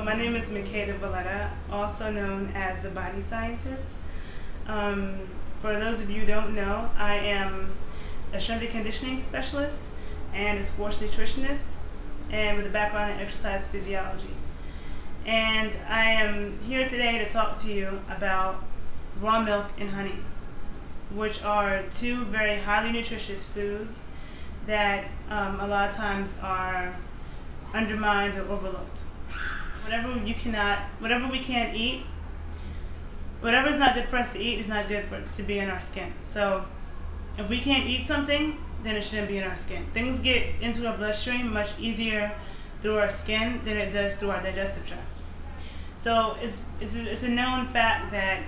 So my name is Makeda Voletta, also known as the Body Scientist. Um, for those of you who don't know, I am a strength and conditioning specialist and a sports nutritionist, and with a background in exercise physiology. And I am here today to talk to you about raw milk and honey, which are two very highly nutritious foods that um, a lot of times are undermined or overlooked. Whatever you cannot, whatever we can't eat, whatever is not good for us to eat is not good for to be in our skin. So if we can't eat something, then it shouldn't be in our skin. Things get into our bloodstream much easier through our skin than it does through our digestive tract. So it's it's a, it's a known fact that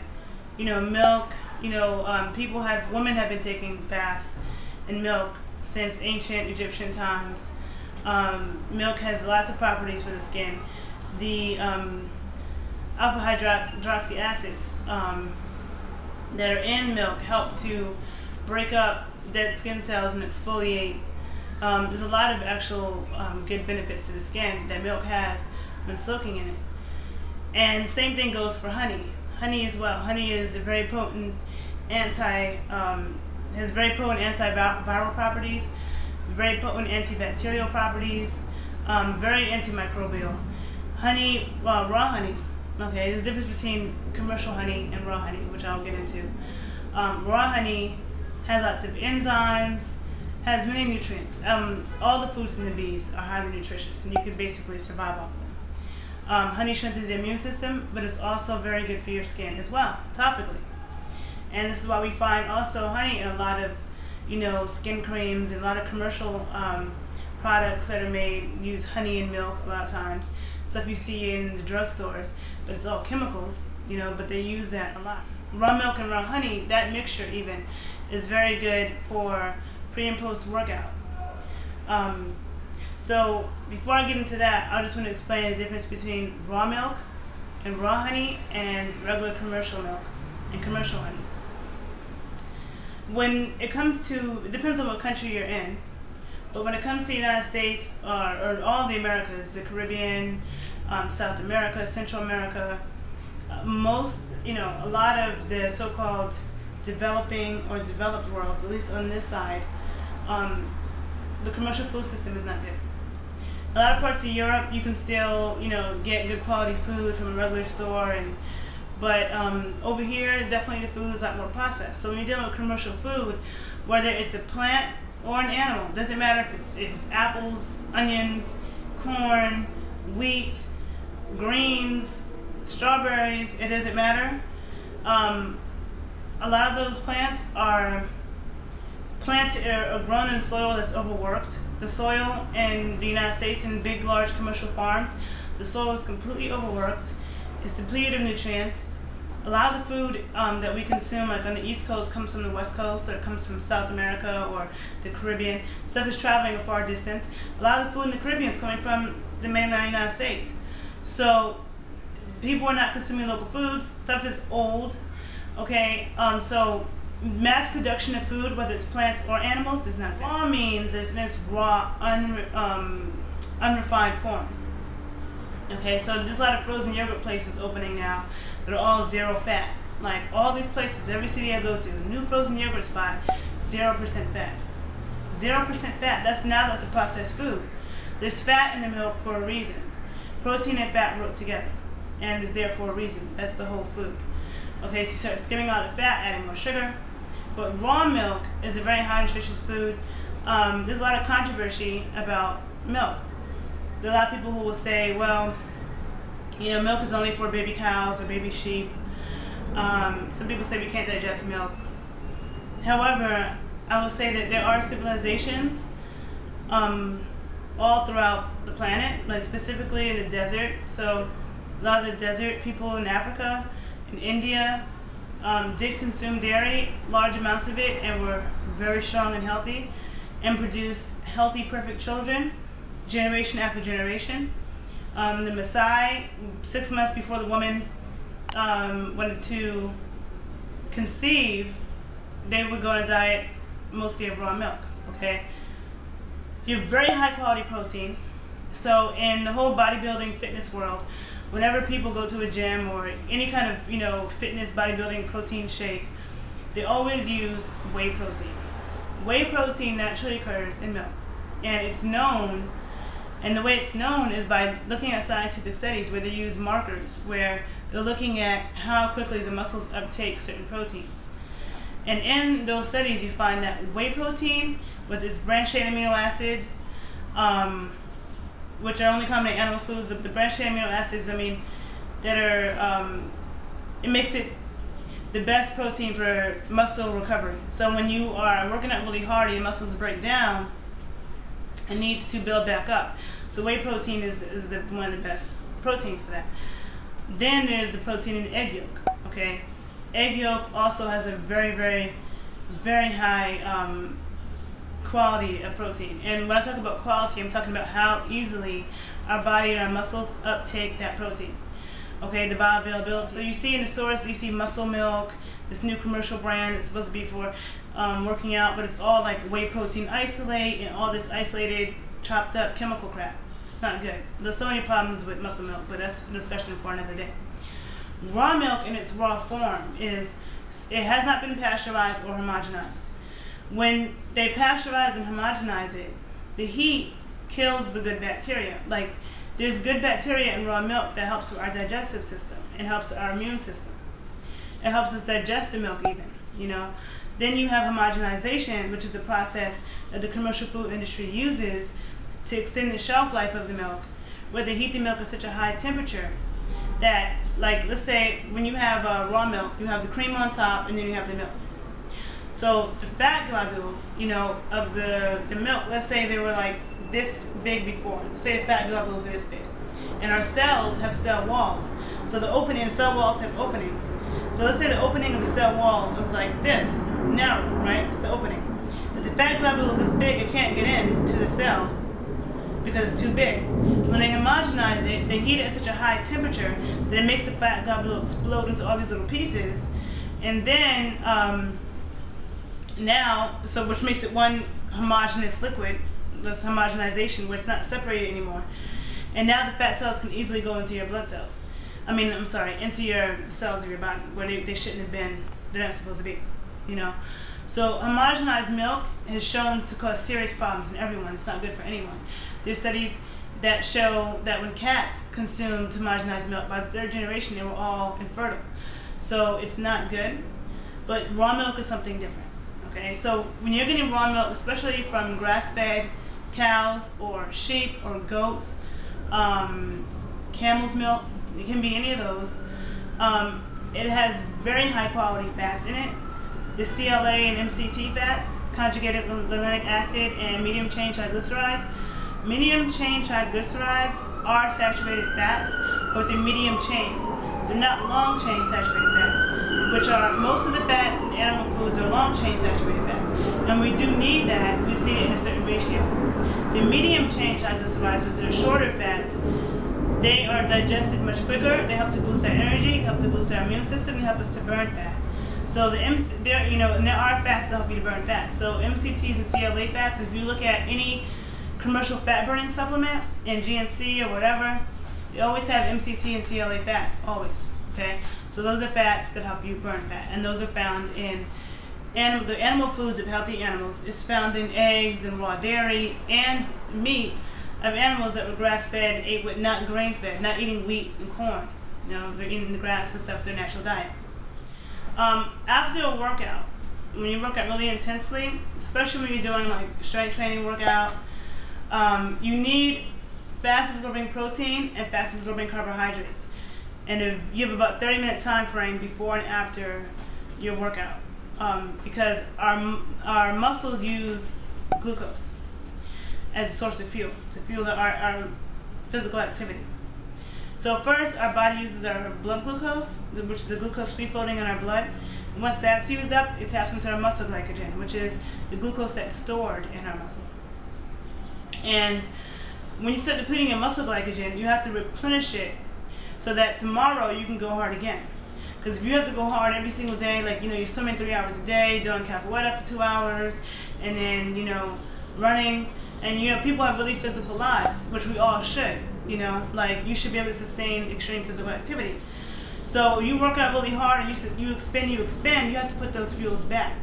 you know milk. You know um, people have women have been taking baths in milk since ancient Egyptian times. Um, milk has lots of properties for the skin. The um, alpha hydroxy acids um, that are in milk help to break up dead skin cells and exfoliate. Um, there's a lot of actual um, good benefits to the skin that milk has when soaking in it. And same thing goes for honey. Honey as well. Honey is a very potent anti, um, has very potent antiviral properties very potent antibacterial properties, um, very antimicrobial. Honey, well, raw honey. Okay, there's a difference between commercial honey and raw honey, which I'll get into. Um, raw honey has lots of enzymes, has many nutrients. Um, all the foods and the bees are highly nutritious, and you can basically survive off of them. Um, honey strengthens the immune system, but it's also very good for your skin as well, topically. And this is why we find also honey in a lot of you know, skin creams and a lot of commercial um, products that are made use honey and milk a lot of times. Stuff you see in the drugstores, but it's all chemicals, you know, but they use that a lot. Raw milk and raw honey, that mixture even, is very good for pre and post workout. Um, so before I get into that, I just want to explain the difference between raw milk and raw honey and regular commercial milk and commercial honey when it comes to it depends on what country you're in but when it comes to the united states or, or all the americas the caribbean um, south america central america uh, most you know a lot of the so-called developing or developed worlds at least on this side um, the commercial food system is not good a lot of parts of europe you can still you know get good quality food from a regular store and but um, over here, definitely the food is a lot more processed. So when you're dealing with commercial food, whether it's a plant or an animal, doesn't matter if it's, if it's apples, onions, corn, wheat, greens, strawberries, it doesn't matter. Um, a lot of those plants are planted or grown in soil that's overworked. The soil in the United States in big, large commercial farms, the soil is completely overworked. It's depleted of nutrients. A lot of the food um, that we consume, like on the East Coast, comes from the West Coast, or it comes from South America or the Caribbean. Stuff is traveling a far distance. A lot of the food in the Caribbean is coming from the mainland United States. So people are not consuming local foods. Stuff is old. Okay, um, so mass production of food, whether it's plants or animals, is not good. Raw means it's in its raw, unre um, unrefined form. Okay, so there's a lot of frozen yogurt places opening now that are all zero fat. Like all these places, every city I go to, new frozen yogurt spot, zero percent fat. Zero percent fat. That's now that's a processed food. There's fat in the milk for a reason. Protein and fat work together, and is there for a reason. That's the whole food. Okay, so you start skimming out the fat, adding more sugar. But raw milk is a very high nutritious food. Um, there's a lot of controversy about milk there are a lot of people who will say, well, you know, milk is only for baby cows or baby sheep. Um, some people say we can't digest milk. However, I will say that there are civilizations um, all throughout the planet, like specifically in the desert. So a lot of the desert people in Africa, in India, um, did consume dairy, large amounts of it, and were very strong and healthy, and produced healthy, perfect children generation after generation. Um, the Maasai, six months before the woman um, wanted to conceive, they would go on a diet mostly of raw milk. Okay, you have very high quality protein. So in the whole bodybuilding fitness world, whenever people go to a gym or any kind of you know fitness bodybuilding protein shake, they always use whey protein. Whey protein naturally occurs in milk, and it's known. And the way it's known is by looking at scientific studies where they use markers, where they're looking at how quickly the muscles uptake certain proteins. And in those studies, you find that whey protein, with its branched chain amino acids, um, which are only common in animal foods, the, branched chain amino acids, I mean, that are, um, it makes it the best protein for muscle recovery. So when you are working out really hard and your muscles break down, it needs to build back up. So whey protein is, is the, one of the best proteins for that. Then there's the protein in the egg yolk, okay? Egg yolk also has a very, very, very high um, quality of protein. And when I talk about quality, I'm talking about how easily our body and our muscles uptake that protein. Okay, the bioavailability. So you see in the stores, you see muscle milk, this new commercial brand it's supposed to be for um, working out, but it's all like whey protein isolate and all this isolated, chopped up chemical crap. It's not good. There's so many problems with muscle milk, but that's a discussion for another day. Raw milk in its raw form is, it has not been pasteurized or homogenized. When they pasteurize and homogenize it, the heat kills the good bacteria. Like there's good bacteria in raw milk that helps with our digestive system and helps our immune system. It helps us digest the milk even, you know. Then you have homogenization, which is a process that the commercial food industry uses to extend the shelf life of the milk, where they heat the milk at such a high temperature that, like, let's say when you have uh, raw milk, you have the cream on top and then you have the milk. So the fat globules, you know, of the, the milk, let's say they were like this big before. Let's say the fat globules are this big. And our cells have cell walls. So the opening, cell walls have openings. So let's say the opening of a cell wall is like this, narrow, right? It's the opening. But the fat globule is this big, it can't get in to the cell because it's too big. When they homogenize it, they heat it at such a high temperature that it makes the fat globule explode into all these little pieces. And then um, now, so which makes it one homogeneous liquid, this homogenization where it's not separated anymore. And now the fat cells can easily go into your blood cells. I mean, I'm sorry, into your cells of your body where they, they shouldn't have been, they're not supposed to be, you know. So homogenized milk has shown to cause serious problems in everyone. It's not good for anyone. There's studies that show that when cats consumed homogenized milk, by the third generation, they were all infertile. So it's not good. But raw milk is something different. Okay, so when you're getting raw milk, especially from grass-fed cows or sheep or goats, um, camel's milk, it can be any of those. Um, it has very high quality fats in it. The CLA and MCT fats, conjugated linoleic acid, and medium chain triglycerides. Medium chain triglycerides are saturated fats, but they're medium chain. They're not long chain saturated fats, which are most of the fats in animal foods are long chain saturated fats. And we do need that, we just need it in a certain ratio. The medium chain triglycerides, which are shorter fats, they are digested much quicker. They help to boost our energy, help to boost our immune system, they help us to burn fat. So the MC, there, you know, and there are fats that help you to burn fat. So MCTs and CLA fats. If you look at any commercial fat burning supplement in GNC or whatever, they always have MCT and CLA fats. Always. Okay. So those are fats that help you burn fat, and those are found in animal. The animal foods of healthy animals It's found in eggs and raw dairy and meat of animals that were grass fed and ate with not grain fed, not eating wheat and corn. You know, they're eating the grass and stuff, their natural diet. Um, after a workout, when you work out really intensely, especially when you're doing like strength training workout, um, you need fast absorbing protein and fast absorbing carbohydrates. And if you have about 30 minute time frame before and after your workout, um, because our, our muscles use glucose as a source of fuel to fuel our, our physical activity. So first, our body uses our blood glucose, which is the glucose free floating in our blood. And once that's used up, it taps into our muscle glycogen, which is the glucose that's stored in our muscle. And when you start depleting your muscle glycogen, you have to replenish it so that tomorrow you can go hard again. Because if you have to go hard every single day, like, you know, you're swimming three hours a day, doing capoeira for two hours, and then, you know, running, and, you know, people have really physical lives, which we all should. You know, like you should be able to sustain extreme physical activity. So you work out really hard and you you expend, you expend. You have to put those fuels back.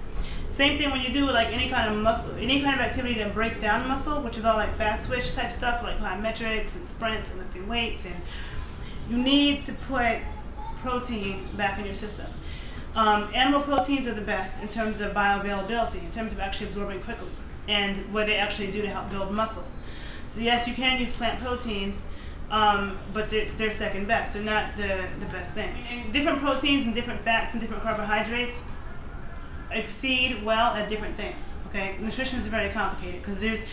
Same thing when you do like any kind of muscle, any kind of activity that breaks down muscle, which is all like fast twitch type stuff, like plyometrics and sprints and lifting weights, and you need to put protein back in your system. Um, animal proteins are the best in terms of bioavailability, in terms of actually absorbing quickly, and what they actually do to help build muscle. So yes, you can use plant proteins, um, but they're, they're, second best. They're not the, the best thing. And different proteins and different fats and different carbohydrates exceed well at different things. Okay, nutrition is very complicated because there's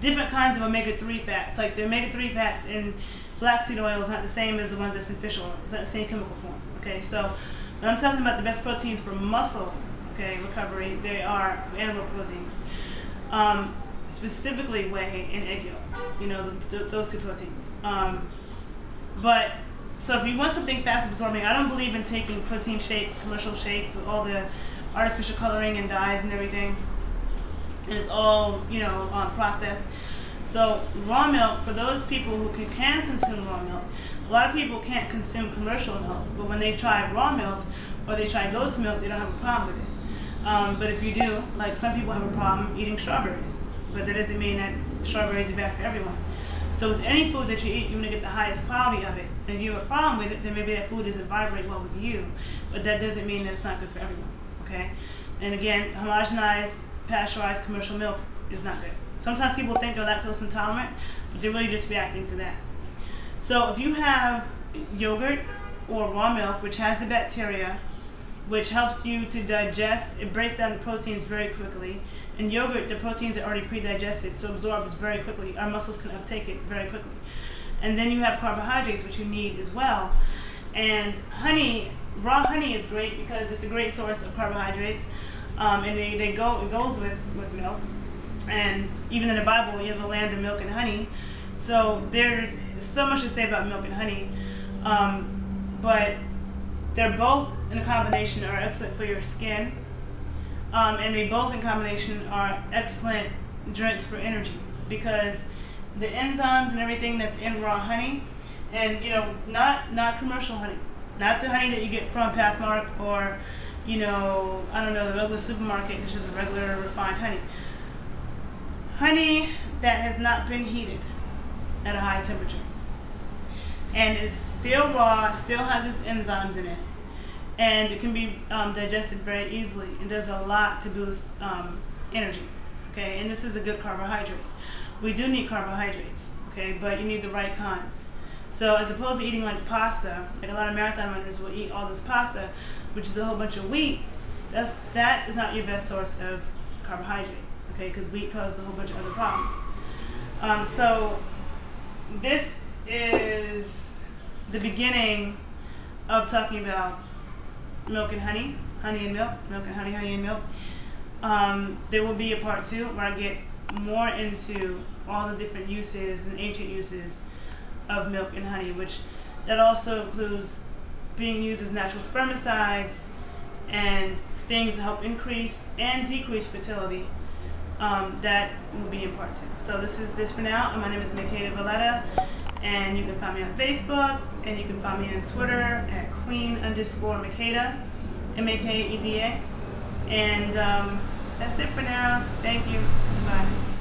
different kinds of omega-3 fats. Like the omega-3 fats in flaxseed oil is not the same as the ones that's in fish oil. It's not the same chemical form. Okay, so when I'm talking about the best proteins for muscle, okay, recovery, they are animal protein. Um, specifically whey and egg yolk. You know, the, the, those two proteins. Um, but so if you want something fast absorbing, I don't believe in taking protein shakes, commercial shakes with all the artificial coloring and dyes and everything. And it's all, you know, um, processed. So raw milk, for those people who can, can consume raw milk, a lot of people can't consume commercial milk, but when they try raw milk or they try goat's milk, they don't have a problem with it. Um, but if you do, like some people have a problem eating strawberries, but that doesn't mean that strawberries are bad for everyone. So with any food that you eat, you want to get the highest quality of it. And if you have a problem with it, then maybe that food doesn't vibrate well with you. But that doesn't mean that it's not good for everyone okay? And again, homogenized, pasteurized commercial milk is not good. Sometimes people think they're lactose intolerant, but they're really just reacting to that. So if you have yogurt or raw milk, which has the bacteria, which helps you to digest, it breaks down the proteins very quickly. In yogurt, the proteins are already pre-digested, so absorbs very quickly. Our muscles can uptake it very quickly. And then you have carbohydrates, which you need as well. And honey raw honey is great because it's a great source of carbohydrates, um, and they, they go it goes with with milk, and even in the Bible you have a land of milk and honey, so there's so much to say about milk and honey, um, but they're both in a combination are excellent for your skin, um, and they both in combination are excellent drinks for energy because the enzymes and everything that's in raw honey, and you know not not commercial honey not the honey that you get from Pathmark or, you know, I don't know, the regular supermarket. It's just a regular refined honey. Honey that has not been heated at a high temperature and is still raw, still has its enzymes in it, and it can be um, digested very easily and does a lot to boost um, energy. Okay, and this is a good carbohydrate. We do need carbohydrates, okay, but you need the right kinds. So as opposed to eating like pasta, like a lot of marathon runners will eat all this pasta, which is a whole bunch of wheat. That's that is not your best source of carbohydrate, okay? Because wheat causes a whole bunch of other problems. Um, so this is the beginning of talking about milk and honey, honey and milk, milk and honey, honey and milk. Um, there will be a part two where I get more into all the different uses and ancient uses of milk and honey, which that also includes being used as natural spermicides and things to help increase and decrease fertility. Um, that will be in part two. So this is this for now. My name is Makeda Voletta, and you can find me on Facebook, and you can find me on Twitter at Queen underscore Makeda, M A K E D A. And um, that's it for now. Thank you. Bye.